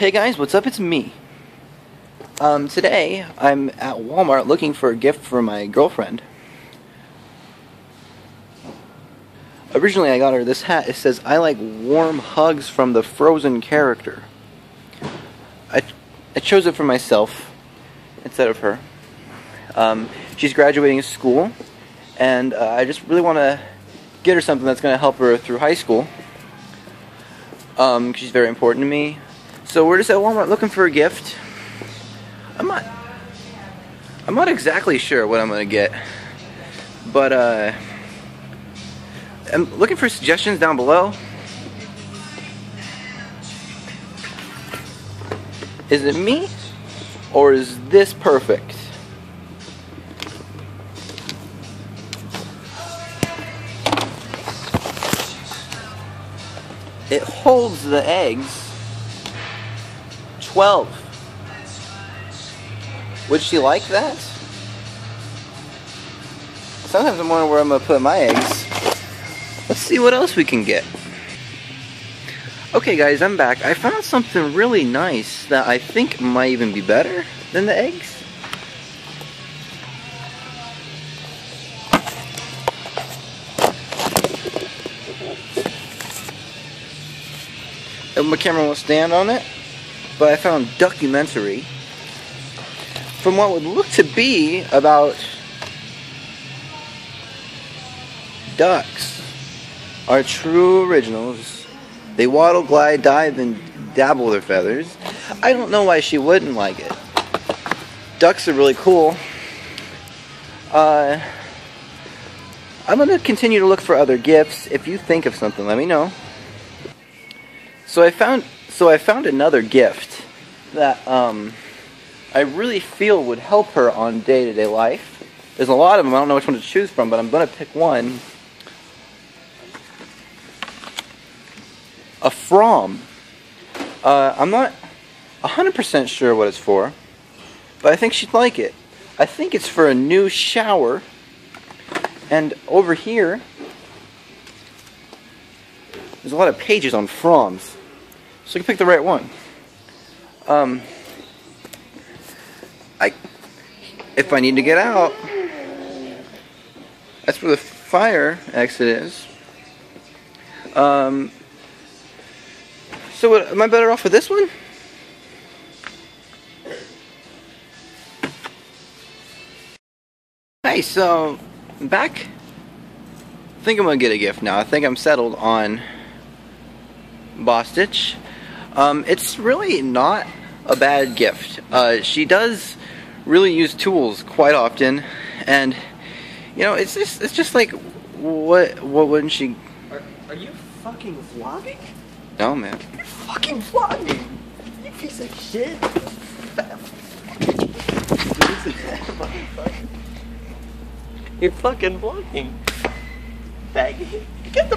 Hey guys, what's up? It's me. Um, today I'm at Walmart looking for a gift for my girlfriend. Originally I got her this hat. It says, I like warm hugs from the Frozen character. I, I chose it for myself instead of her. Um, she's graduating school, and uh, I just really want to get her something that's going to help her through high school. Um, she's very important to me. So we're just at Walmart looking for a gift. I'm not. I'm not exactly sure what I'm gonna get, but uh, I'm looking for suggestions down below. Is it me, or is this perfect? It holds the eggs 12. Would she like that? Sometimes I'm wondering where I'm to put my eggs. Let's see what else we can get. Okay guys, I'm back. I found something really nice that I think might even be better than the eggs. My camera won't stand on it but I found documentary from what would look to be about ducks are true originals. They waddle, glide, dive, and dabble their feathers. I don't know why she wouldn't like it. Ducks are really cool. Uh, I'm going to continue to look for other gifts. If you think of something, let me know. So I found so I found another gift that um, I really feel would help her on day-to-day -day life. There's a lot of them. I don't know which one to choose from, but I'm going to pick one. A From. Uh, I'm not 100% sure what it's for, but I think she'd like it. I think it's for a new shower. And over here, there's a lot of pages on Froms. So you can pick the right one. Um, I, if I need to get out, that's where the fire exit is. Um, so what, am I better off with this one? Hey, so I'm back. I think I'm gonna get a gift now. I think I'm settled on Bostitch. Um, it's really not a bad gift. Uh, she does really use tools quite often, and you know, it's just it's just like what what wouldn't she? Are, are you fucking vlogging? No, man. You're fucking vlogging. You piece of shit. You're fucking vlogging. Faggot. Get the